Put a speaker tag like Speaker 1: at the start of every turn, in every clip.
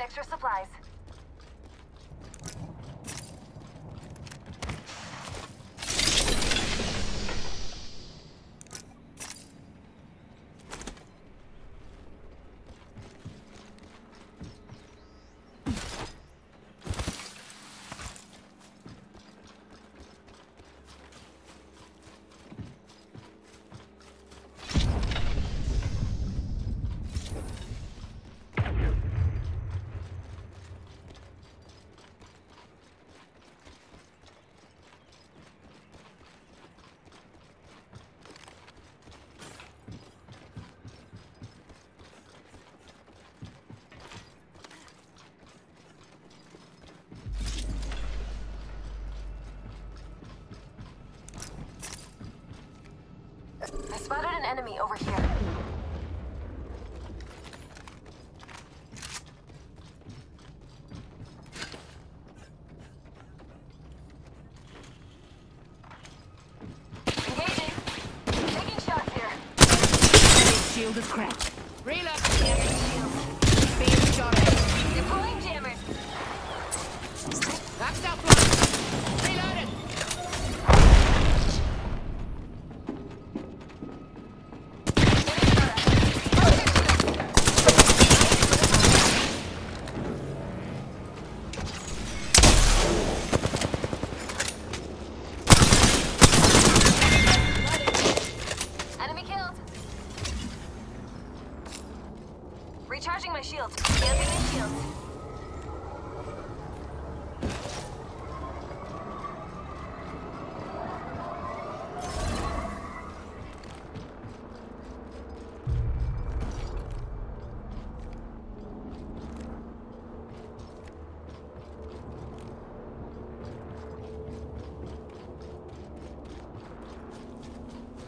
Speaker 1: extra supplies. I spotted an enemy over here. Engaging. Taking shots here.
Speaker 2: Shield is cracked.
Speaker 3: Reload.
Speaker 1: Shield.
Speaker 3: Being shot at.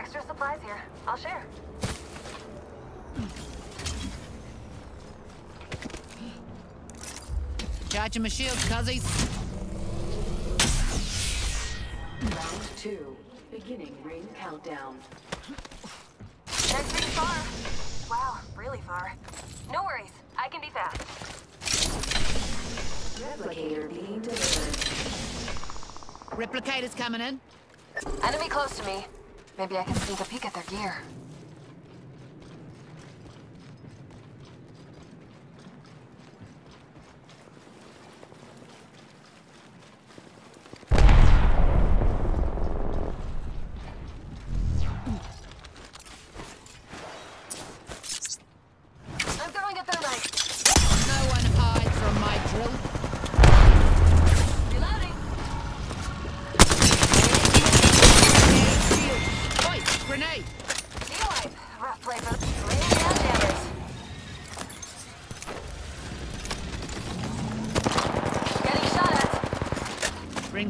Speaker 1: Extra supplies here. I'll share.
Speaker 3: Charging my shield, cuzzies.
Speaker 2: Round two. Beginning ring countdown.
Speaker 1: Next ring's far. Wow, really far. No worries. I can be fast.
Speaker 2: Replicator being delivered.
Speaker 3: Replicators coming in.
Speaker 1: Enemy close to me. Maybe I can sneak a peek at their gear.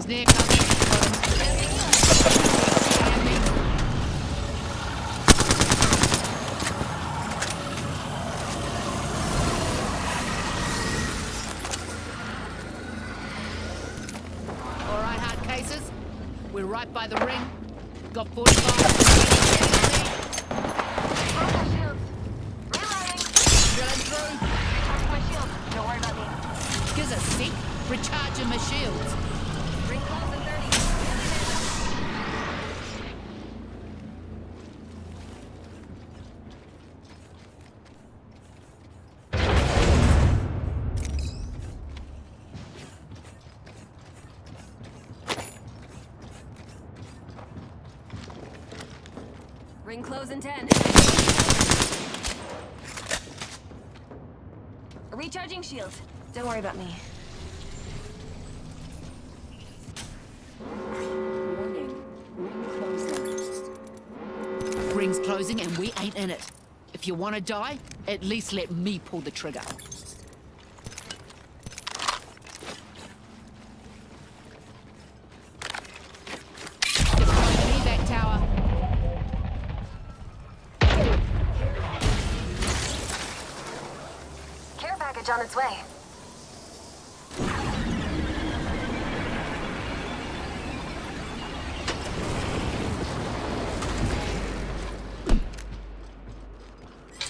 Speaker 3: Rings near, cuzzies. Scanning. All right, hard cases. We're right by the ring. Got 45.
Speaker 1: Broke my shields. Reloading.
Speaker 3: Drilling through.
Speaker 1: Recharging my shield. Don't worry about me.
Speaker 3: Gives a. Recharging my shields.
Speaker 1: Close in 10. Recharging shield. Don't worry about me.
Speaker 3: Ring's closing and we ain't in it. If you want to die, at least let me pull the trigger.
Speaker 1: Package on its way.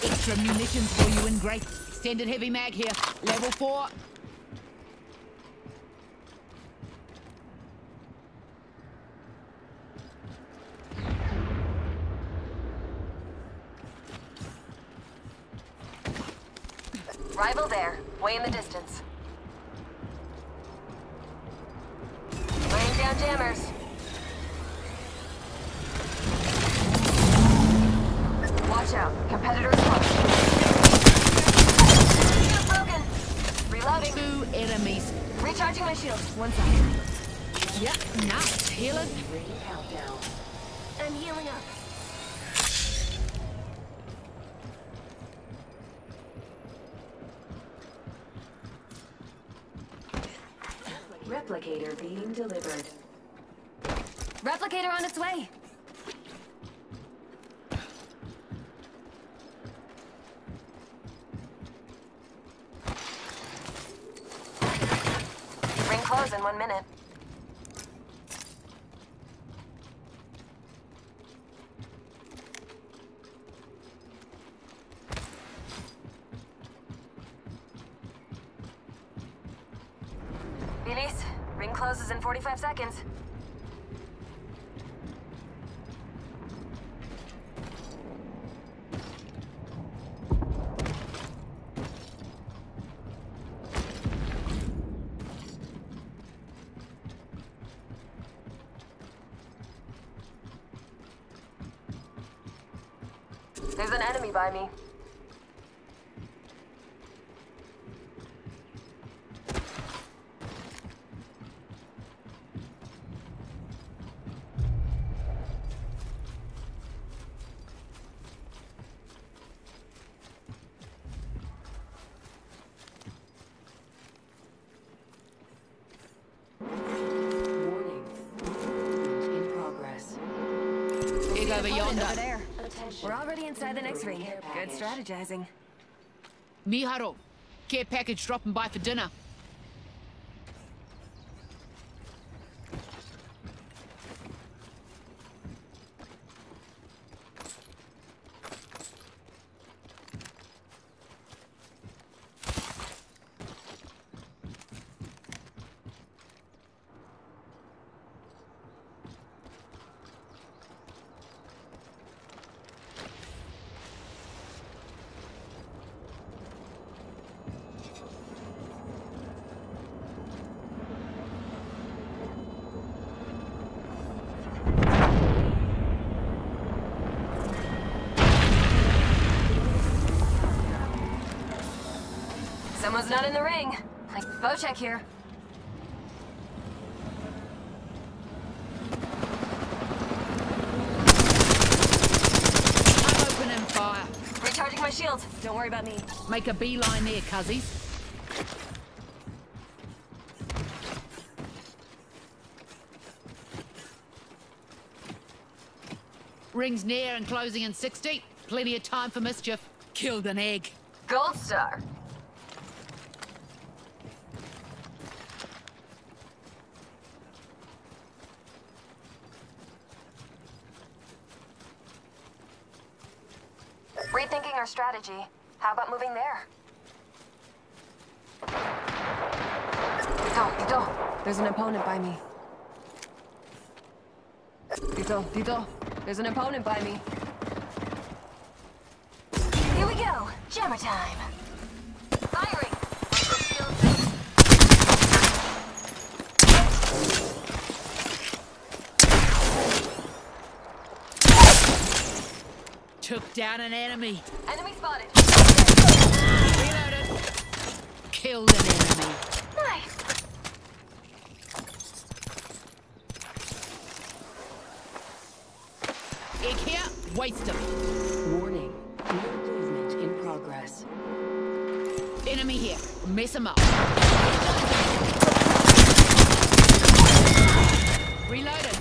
Speaker 3: Extra munitions for you in Great. Extended heavy mag here. Level four.
Speaker 1: Rival there, way in the distance. Laying down jammers. Watch out, competitors close. Broken. Reloading.
Speaker 3: Two enemies.
Speaker 1: Recharging my shield. One second.
Speaker 3: Yep, nice. Healing.
Speaker 2: Ring countdown.
Speaker 1: I'm healing up.
Speaker 2: Replicator being delivered.
Speaker 1: Replicator on its way. Ring close in one minute. Elise, ring closes in 45 seconds. There's an enemy by me.
Speaker 2: Warning. Movement in progress.
Speaker 3: Egg over yonder.
Speaker 1: Over there. We're already inside the next ring. Good strategizing.
Speaker 3: Miharu. Care package dropping by for dinner.
Speaker 1: Someone's not in the ring. Like Bocek here.
Speaker 3: I'm opening fire.
Speaker 1: Recharging my shield. Don't worry about me.
Speaker 3: Make a beeline there, cuzzies. Rings near and closing in 60. Plenty of time for mischief. Killed an egg.
Speaker 1: Gold star. Rethinking our strategy. How about moving there? Dito, Dito. There's an opponent by me. Dito, Dito. There's an opponent by me. Here we go. Jammer time.
Speaker 3: Took down an enemy.
Speaker 1: Enemy spotted.
Speaker 3: Reloaded. Killed an enemy.
Speaker 1: Nice.
Speaker 3: Egg here. Waste him.
Speaker 2: Warning. New movement in progress.
Speaker 3: Enemy here. Mess him up. Reloaded.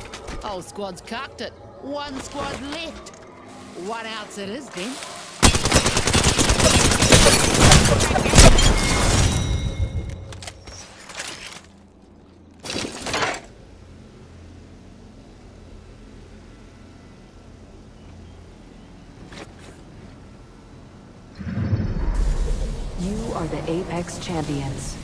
Speaker 3: Whole squad's cocked it. One squad left. One ounce it is then.
Speaker 2: You are the Apex champions.